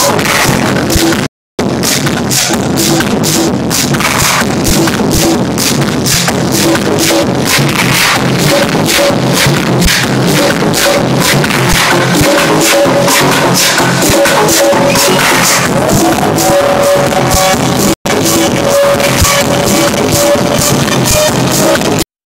Oh!